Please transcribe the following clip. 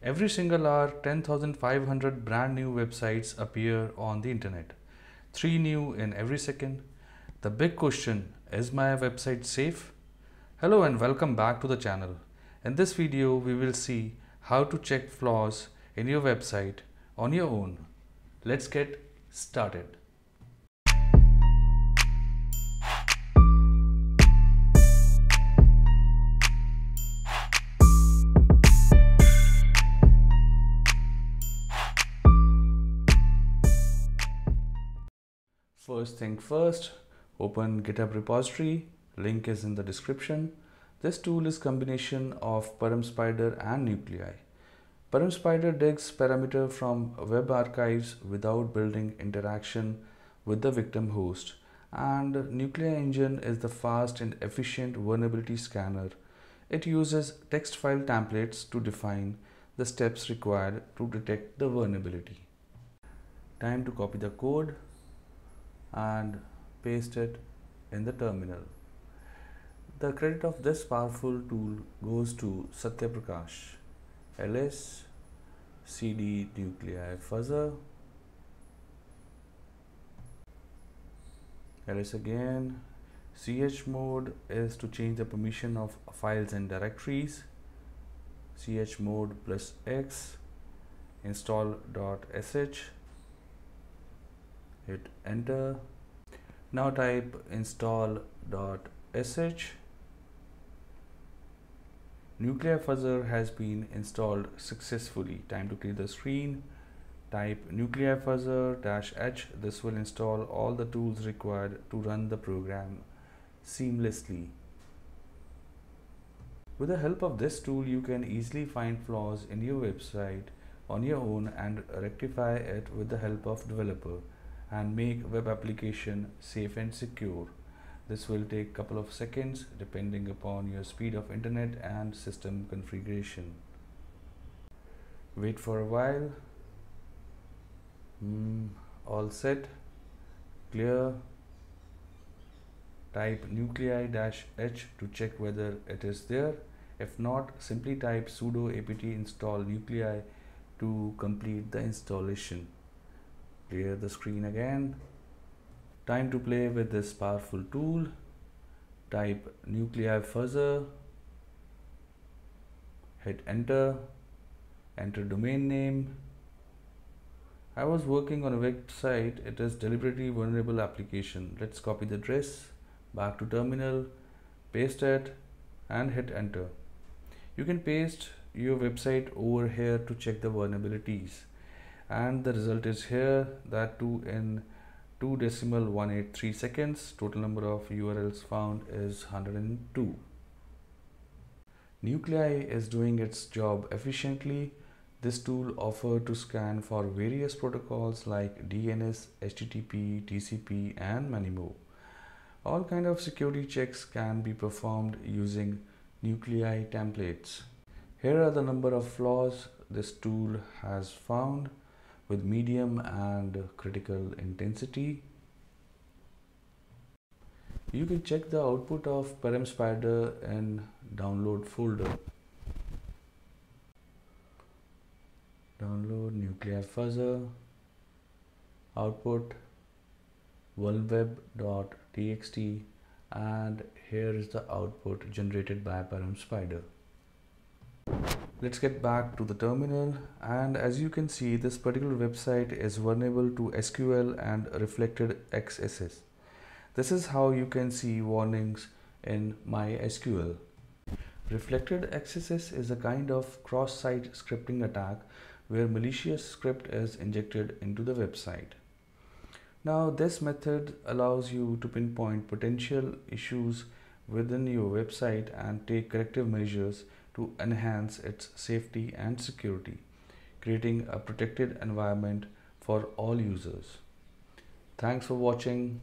Every single hour, 10,500 brand new websites appear on the internet. Three new in every second. The big question is my website safe? Hello and welcome back to the channel. In this video, we will see how to check flaws in your website on your own. Let's get started. First thing first, open GitHub repository. Link is in the description. This tool is combination of Param Spider and Nuclei. Param Spider digs parameter from web archives without building interaction with the victim host and Nuclei Engine is the fast and efficient vulnerability scanner. It uses text file templates to define the steps required to detect the vulnerability. Time to copy the code and paste it in the terminal. The credit of this powerful tool goes to Satya Prakash, ls cd nuclei. Fuzzer, ls again, CH mode is to change the permission of files and directories, CH mode plus x, install.sh, hit enter. Now type install.sh nuclei fuzzer has been installed successfully. Time to clear the screen. Type nuclei fuzzer dash h. This will install all the tools required to run the program seamlessly. With the help of this tool you can easily find flaws in your website on your own and rectify it with the help of developer and make web application safe and secure. This will take couple of seconds depending upon your speed of internet and system configuration. Wait for a while. Mm, all set. Clear. Type nuclei-h to check whether it is there. If not, simply type sudo apt install nuclei to complete the installation clear the screen again. Time to play with this powerful tool. Type nuclei fuzzer hit enter. Enter domain name. I was working on a website. It is deliberately vulnerable application. Let's copy the address. Back to terminal. Paste it and hit enter. You can paste your website over here to check the vulnerabilities and the result is here that 2 in 2 decimal 183 seconds total number of urls found is 102 nuclei is doing its job efficiently. This tool offered to scan for various protocols like dns http tcp and many more. All kind of security checks can be performed using nuclei templates. Here are the number of flaws this tool has found with medium and critical intensity. You can check the output of Param Spider in download folder. Download nuclei fuzzer, output vulnweb.txt and here is the output generated by Param Spider let's get back to the terminal and as you can see this particular website is vulnerable to SQL and reflected XSS. This is how you can see warnings in MySQL. Reflected XSS is a kind of cross-site scripting attack where malicious script is injected into the website. Now this method allows you to pinpoint potential issues within your website and take corrective measures to enhance its safety and security, creating a protected environment for all users. Thanks for watching.